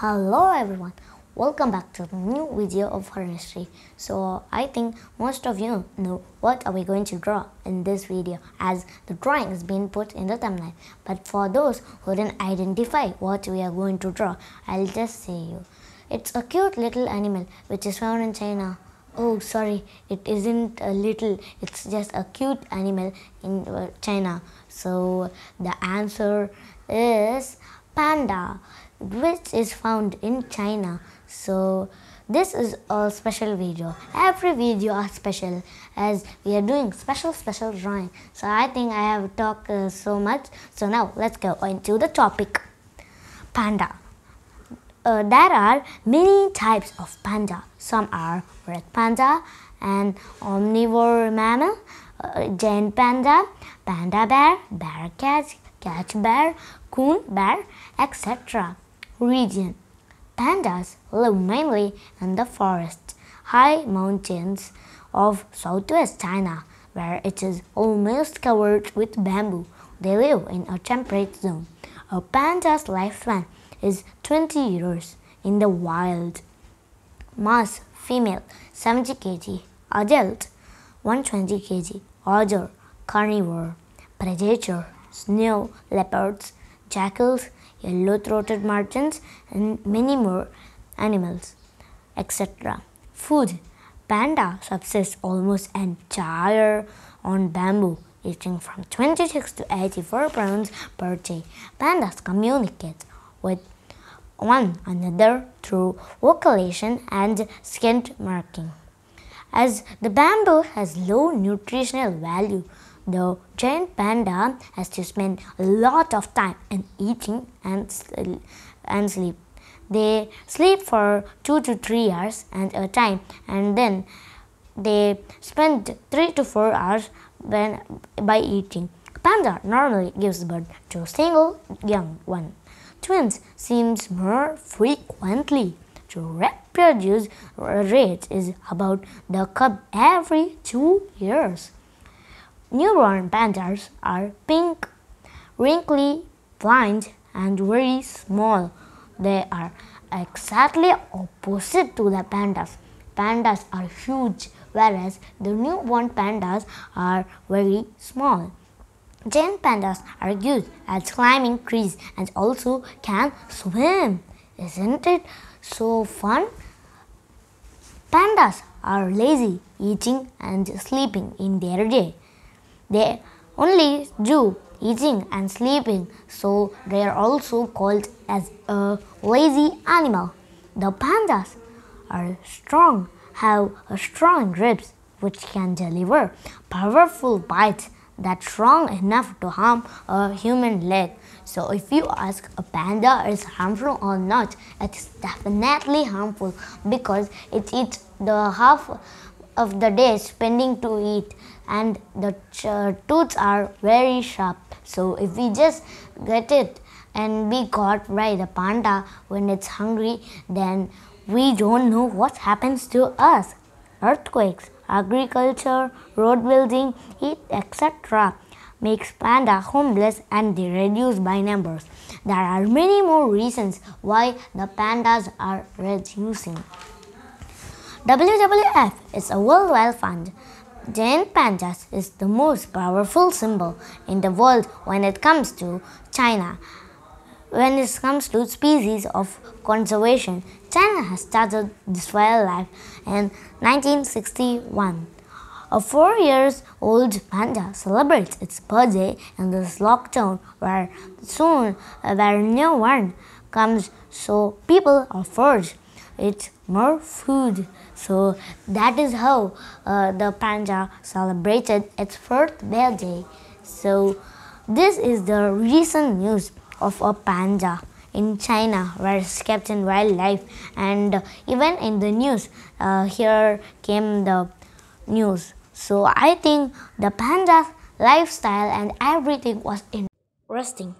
Hello everyone, welcome back to the new video of Harinistry. So I think most of you know what are we going to draw in this video as the drawing has been put in the thumbnail. But for those who didn't identify what we are going to draw, I'll just say you. It's a cute little animal which is found in China. Oh sorry, it isn't a little, it's just a cute animal in uh, China. So the answer is panda which is found in China. So this is a special video. Every video are special as we are doing special special drawing. So I think I have talked uh, so much. So now let's go into the topic. Panda. Uh, there are many types of panda. Some are red panda and omnivore mammal, uh, giant panda, panda bear, bear cat, cat bear, coon bear, etc region. Pandas live mainly in the forest, high mountains of southwest China, where it is almost covered with bamboo. They live in a temperate zone. A panda's lifespan is 20 years in the wild. Mass female 70 kg, adult 120 kg, other carnivore, predator, snow leopards, jackals, yellow-throated martens, and many more animals, etc. Food. Panda subsists almost entire on bamboo, eating from 26 to 84 pounds per day. Pandas communicate with one another through vocalization and skin marking. As the bamboo has low nutritional value, the giant panda has to spend a lot of time in eating and, and sleep. They sleep for 2 to 3 hours at a time and then they spend 3 to 4 hours when, by eating. Panda normally gives birth to a single young one. Twins seems more frequently. The reproduce rate is about the cub every two years. Newborn pandas are pink, wrinkly, blind, and very small. They are exactly opposite to the pandas. Pandas are huge, whereas the newborn pandas are very small. Giant pandas are good at climbing trees and also can swim. Isn't it so fun? Pandas are lazy, eating and sleeping in their day. They only do eating and sleeping, so they are also called as a lazy animal. The pandas are strong, have strong ribs which can deliver powerful bites that strong enough to harm a human leg. So if you ask a panda is harmful or not, it is definitely harmful because it eats the half of the day spending to eat and the uh, tooths are very sharp. So if we just get it and be caught by the panda when it's hungry, then we don't know what happens to us. Earthquakes, agriculture, road building, heat, etc. makes panda homeless and they reduce by numbers. There are many more reasons why the pandas are reducing. WWF is a worldwide fund. Giant pandas is the most powerful symbol in the world when it comes to China. When it comes to species of conservation, China has started this wildlife in 1961. A four years old panda celebrates its birthday in this lockdown where soon where no one comes so people are forced it's more food. So that is how uh, the panda celebrated its first birthday. So this is the recent news of a panda in China where it's kept in wildlife and even in the news uh, here came the news. So I think the panda's lifestyle and everything was interesting.